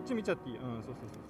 っち見ちゃっていい？うんそうそうそう。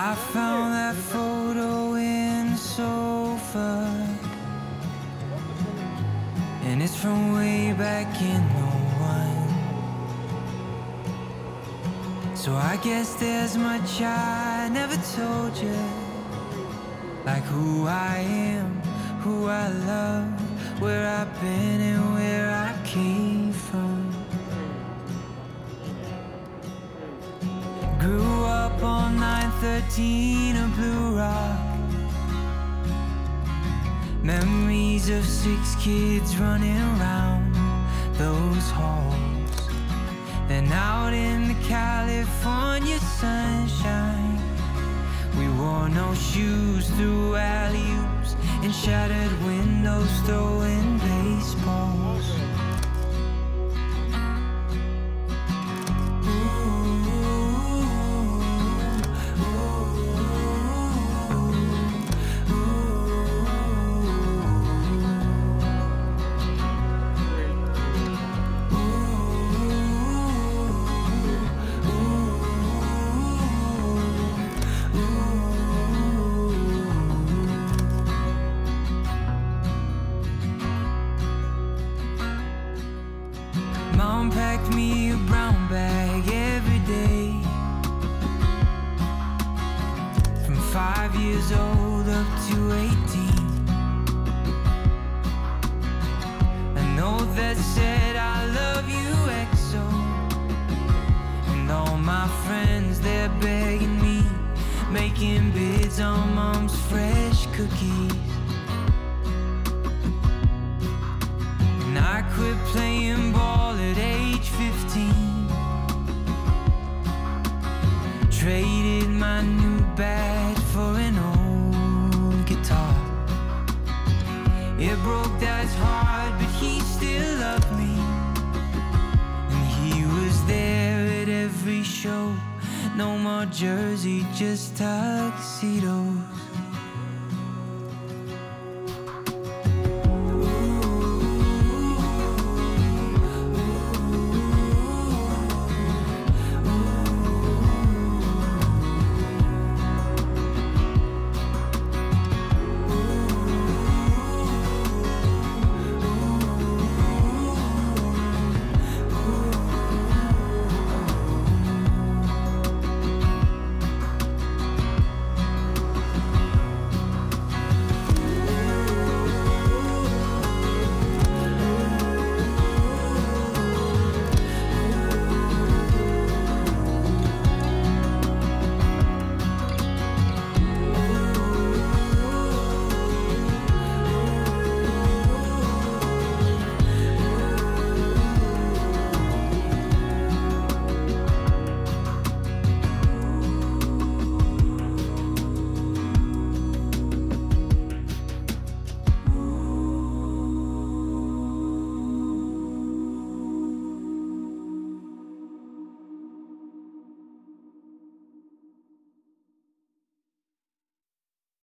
I found that photo in the sofa, and it's from way back in '01. So I guess there's much I never told you, like who I am, who I love, where I've been, and where I came up on 913 of Blue Rock. Memories of six kids running around those halls. Then out in the California sunshine, we wore no shoes through alley oops and shattered windows throwing baseballs. Five years old up to 18. A note that said, I love you, XO. And all my friends, they're begging me, making bids on mom's fresh cookies. And I quit playing ball jersey, just tuxedos.